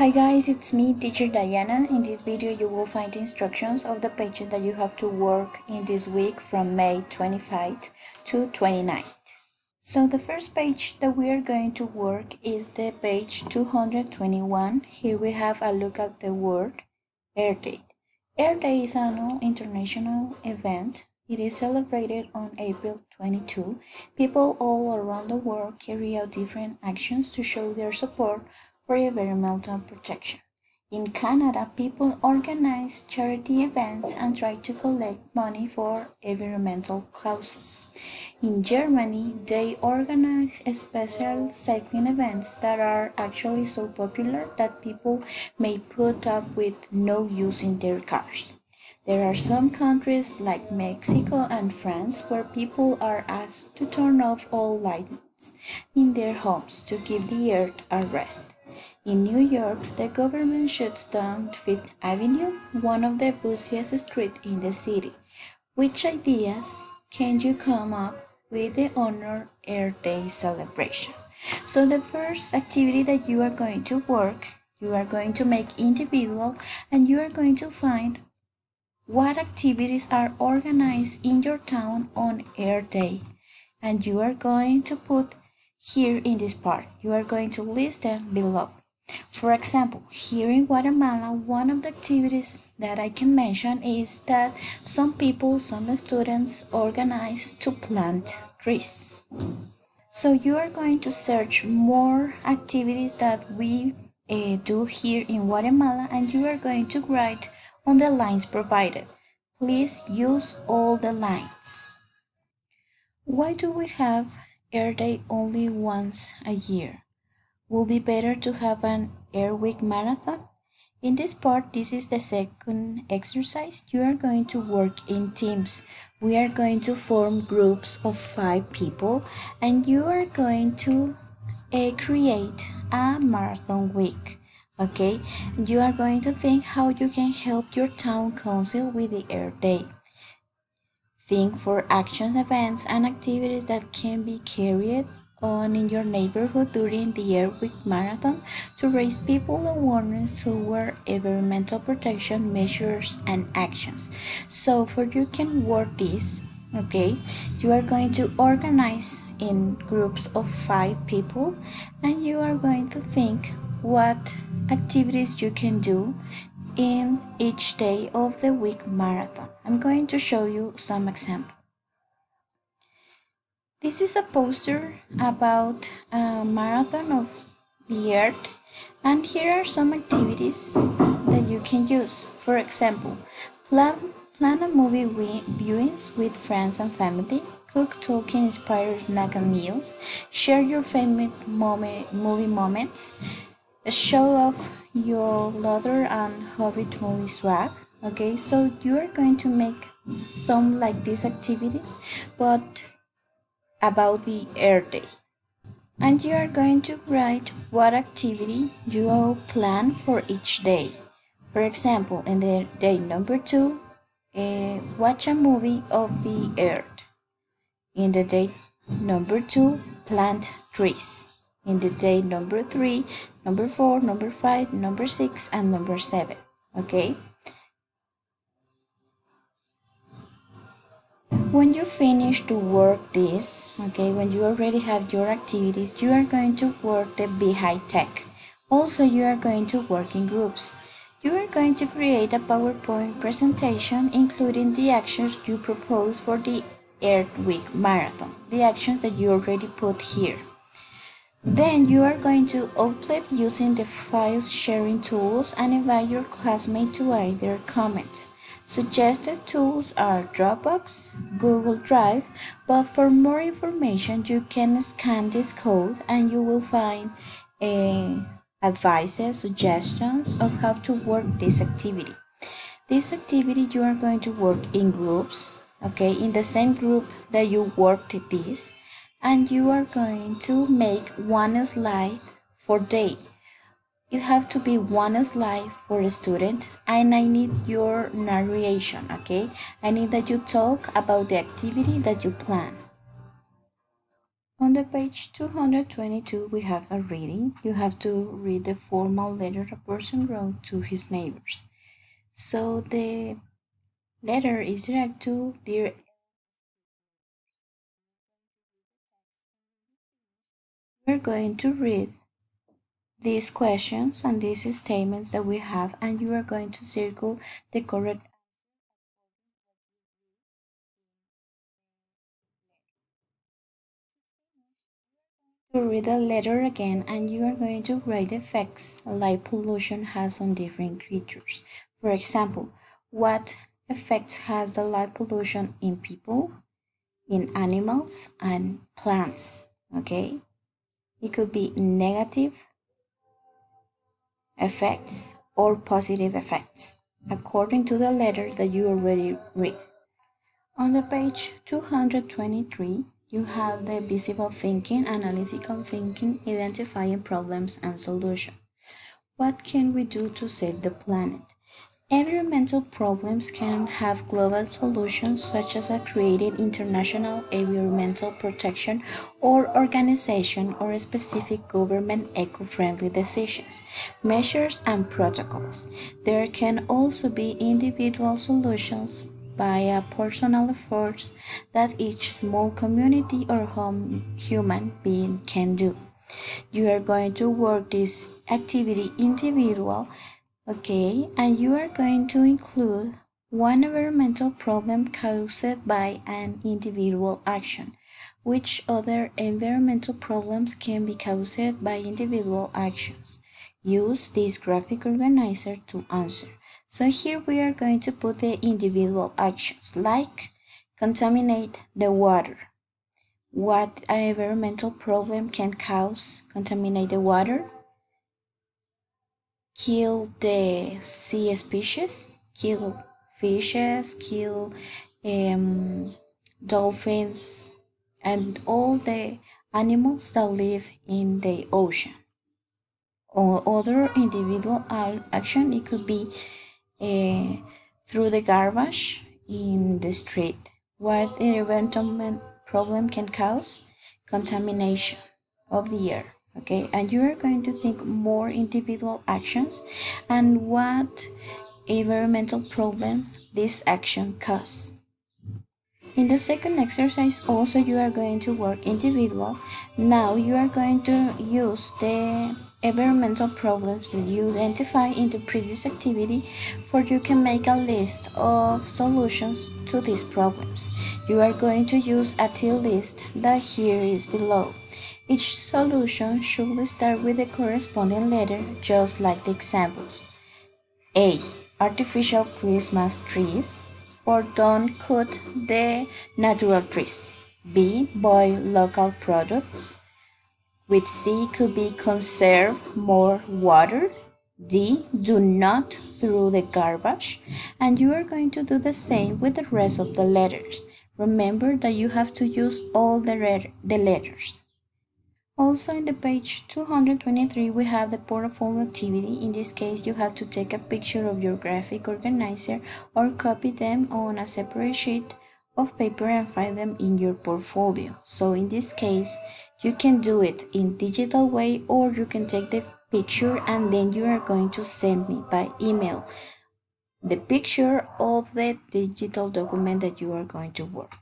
Hi guys, it's me, teacher Diana. In this video you will find instructions of the pages that you have to work in this week from May 25th to 29th. So the first page that we are going to work is the page 221. Here we have a look at the word Earth Day. Earth Day is an international event. It is celebrated on April 22. People all around the world carry out different actions to show their support environmental protection. In Canada, people organize charity events and try to collect money for environmental causes. In Germany, they organize special cycling events that are actually so popular that people may put up with no use in their cars. There are some countries like Mexico and France where people are asked to turn off all lights in their homes to give the earth a rest. In New York, the government shuts down Fifth Avenue, one of the busiest streets in the city. Which ideas can you come up with the Honor Air Day celebration? So the first activity that you are going to work, you are going to make individual and you are going to find what activities are organized in your town on Air Day. And you are going to put here in this part. You are going to list them below. For example, here in Guatemala, one of the activities that I can mention is that some people, some students organize to plant trees. So you are going to search more activities that we uh, do here in Guatemala and you are going to write on the lines provided. Please use all the lines. Why do we have Earth Day only once a year? Will be better to have an Air Week marathon? In this part, this is the second exercise. You are going to work in teams. We are going to form groups of five people and you are going to uh, create a marathon week. Okay, you are going to think how you can help your town council with the air Day. Think for actions, events, and activities that can be carried on in your neighborhood during the Week Marathon to raise people awareness toward environmental protection measures and actions. So for you can work this, okay, you are going to organize in groups of five people and you are going to think what activities you can do in each day of the week marathon. I'm going to show you some examples. This is a poster about a marathon of the earth and here are some activities that you can use. For example, plan, plan a movie viewings with friends and family, cook, talk, and inspire snack and meals, share your favorite moment, movie moments, show off your leather and hobbit movie swag. Okay, so you are going to make some like these activities, but about the Earth Day. And you are going to write what activity you will plan for each day. For example, in the day number two, uh, watch a movie of the Earth. In the day number two, plant trees. In the day number three, number four, number five, number six, and number seven. Okay? When you finish to work this okay when you already have your activities you are going to work the be high tech. Also you are going to work in groups. You are going to create a powerpoint presentation including the actions you propose for the earth week marathon the actions that you already put here. Then you are going to upload using the file sharing tools and invite your classmate to either comment Suggested tools are Dropbox, Google Drive, but for more information you can scan this code and you will find uh, advices, suggestions of how to work this activity. This activity you are going to work in groups, okay, in the same group that you worked this, and you are going to make one slide for day it have to be one slide for a student and I need your narration, okay? I need that you talk about the activity that you plan. On the page 222, we have a reading. You have to read the formal letter a person wrote to his neighbors. So the letter is direct to Dear We're going to read these questions and these statements that we have and you are going to circle the correct answer. to read the letter again and you are going to write the effects light pollution has on different creatures. For example, what effects has the light pollution in people, in animals, and plants? Okay, it could be negative effects or positive effects according to the letter that you already read. On the page 223, you have the visible thinking, analytical thinking, identifying problems and solutions. What can we do to save the planet? Environmental problems can have global solutions such as a created international environmental protection or organization or specific government eco-friendly decisions, measures and protocols. There can also be individual solutions via personal efforts that each small community or home human being can do. You are going to work this activity individual, okay, and you are going to include one environmental problem caused by an individual action. Which other environmental problems can be caused by individual actions? Use this graphic organizer to answer. So here we are going to put the individual actions like contaminate the water. What environmental problem can cause contaminate the water? Kill the sea species, kill fishes, kill um, dolphins, and all the animals that live in the ocean. Or other individual action, it could be uh, through the garbage in the street. What environmental problem can cause? Contamination of the air. Okay, and you are going to think more individual actions and what environmental problem this action cause. In the second exercise also you are going to work individual. Now you are going to use the environmental problems that you identify in the previous activity for you can make a list of solutions to these problems. You are going to use a tier list that here is below. Each solution should start with the corresponding letter just like the examples. A. Artificial Christmas trees or don't cut the natural trees. B. Buy local products with C could be conserve more water. D. Do not throw the garbage. And you are going to do the same with the rest of the letters. Remember that you have to use all the, the letters. Also in the page 223 we have the portfolio activity. In this case you have to take a picture of your graphic organizer or copy them on a separate sheet of paper and find them in your portfolio. So in this case, you can do it in digital way or you can take the picture and then you are going to send me by email the picture of the digital document that you are going to work.